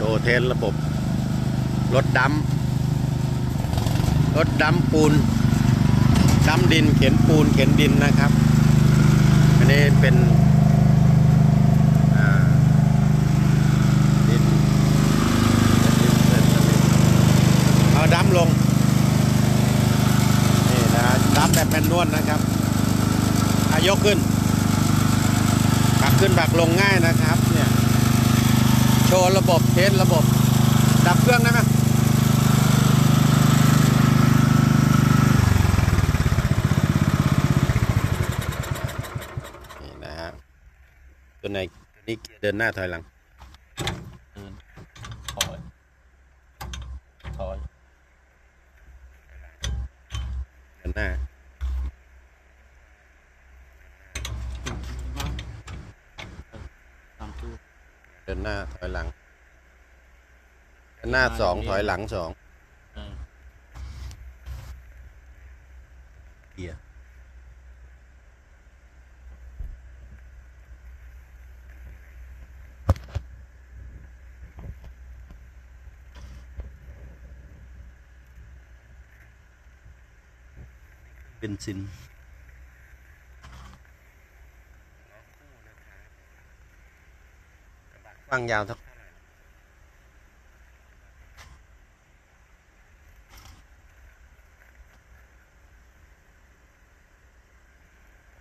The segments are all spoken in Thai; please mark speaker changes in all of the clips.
Speaker 1: ชว์เทสระบบ รถดำรถดำปูนดำดิน เข็นปูน เข็นดินนะครับ อันนี้เป็นดินเอาดำลง นี่นะดำแบบแมนนวลนะครับอายกขึ้นผลักขึ้นผลักลงง่ายนะครับเนี่ย โชว์ระบบเทสระบบ ดับเครื่องได้ไหมนี่นะฮะตัวไหนตัวนี้เกียร์เดินหน้าถอยหลัง
Speaker 2: เดินถอยถอย
Speaker 1: เดินหน้า
Speaker 2: ตามตู้
Speaker 1: เดินหน้าถอยหลังเดินหน้าสองถอยหลังสอง
Speaker 2: เออ
Speaker 1: เกียร์เบนซิน กว้างยาวเท่าก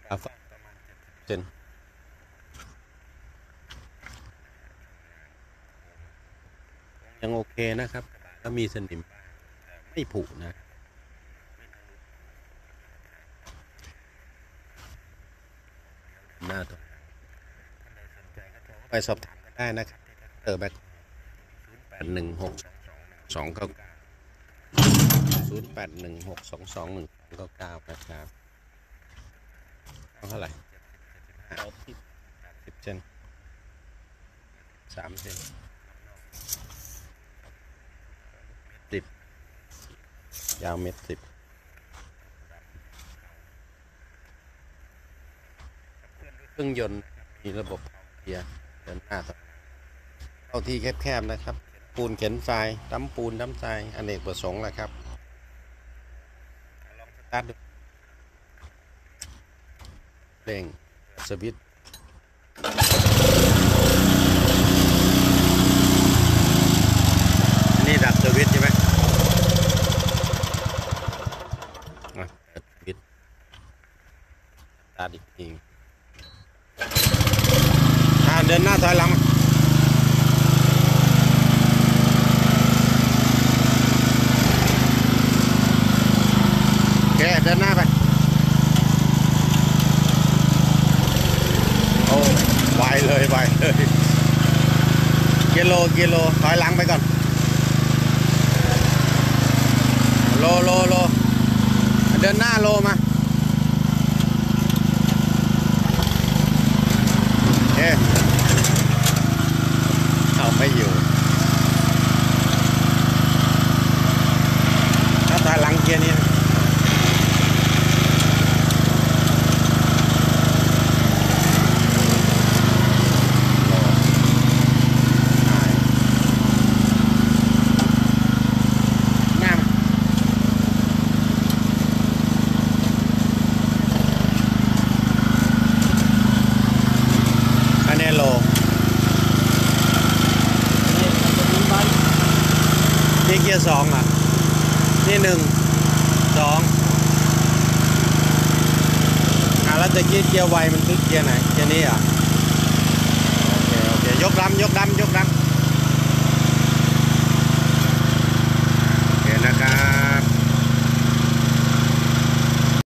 Speaker 1: ว้าประมาณ70เซนยังโอเคนะครับ ถ้ามีสนิมแต่ไม่ผุนะหน้าตัวไปสอบถาม ได้นะครับเตอร์แบ็คแปดหนึ่งหกสองเก้าศูนย์แปดหนึ่งหกสองสองหนึ่งเก้าเก้านะครับเท่าไหร่
Speaker 2: แปดสิบ
Speaker 1: สิบเซนสามเซนสิบยาวเมตรสิบเครื่องยนต์มีระบบเกียร์เดินหน้าต่อ เข้าที่แคบๆนะครับ ปูนเข็นทรายดำปูนดำทรายอเนกประสงค์แหละครับลองสตาร์ทดูเร่งสวิตช์นี่ดับสวิตช์ใช่ไหมปิดสวิตช์ตาร์ทอีกทีอ่าเดินหน้าถอยหลังมาโอเคเดินหน้าไป โอ้ไว เลยไวเลยกิโลกิโลถอยหลังไปก่อน โลโลโลเดินหน้าโลมาโอเคเอาไม่อยู่ถ้าถอยหลังเกียร์นี้นะโลใช่หน้ามา อันนี้โล
Speaker 2: นี่มันจะมีใบ
Speaker 1: นี่เกียร์สองอะ นี่หนึ่งสองอะแล้วจะกี้เกียร์ไวมันคือเกียร์ไหนเกียร์นี้อะโอเคโอเคยกลำยกลำยกลำ